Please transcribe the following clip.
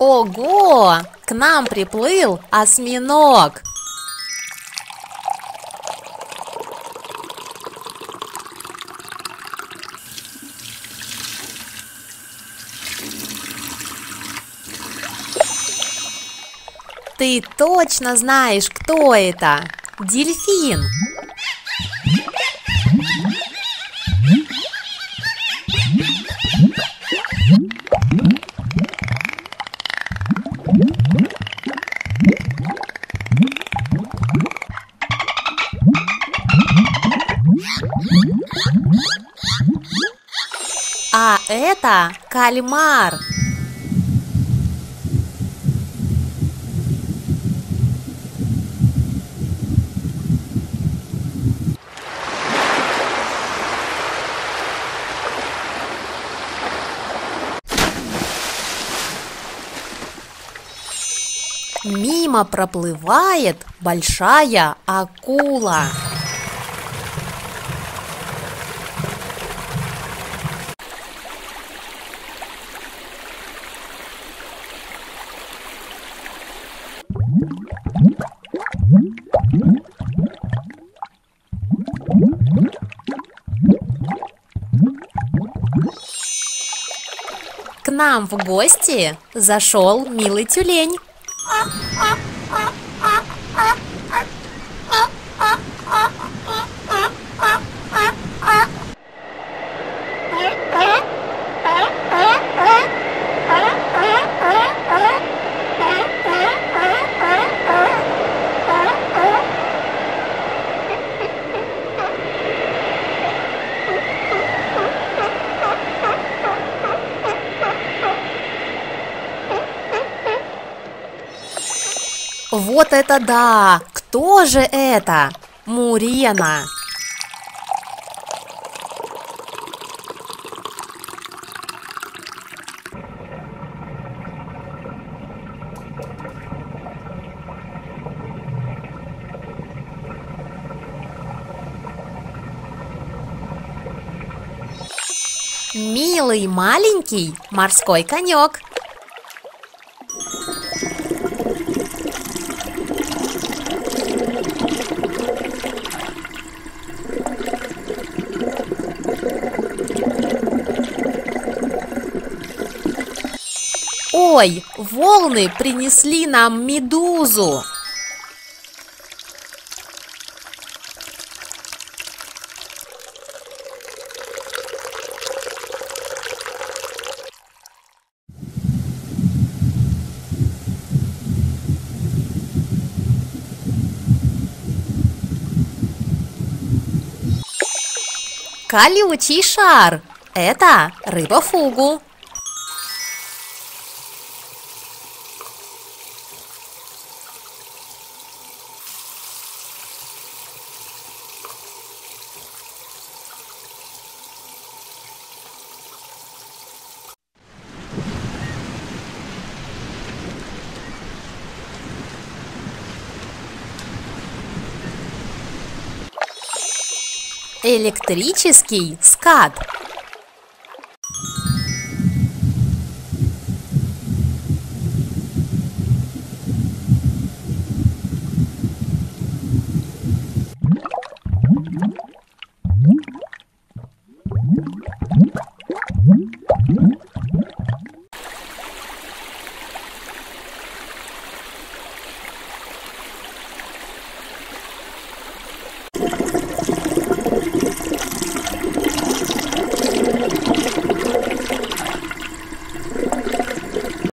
Ого! К нам приплыл осьминог! Ты точно знаешь, кто это? Дельфин! А это кальмар. Мимо проплывает большая акула. К нам в гости зашел милый тюлень. Вот это да! Кто же это? Мурена! Милый маленький морской конек. Ой, волны принесли нам медузу. Колючий шар. Это рыба-фугу. Электрический скат.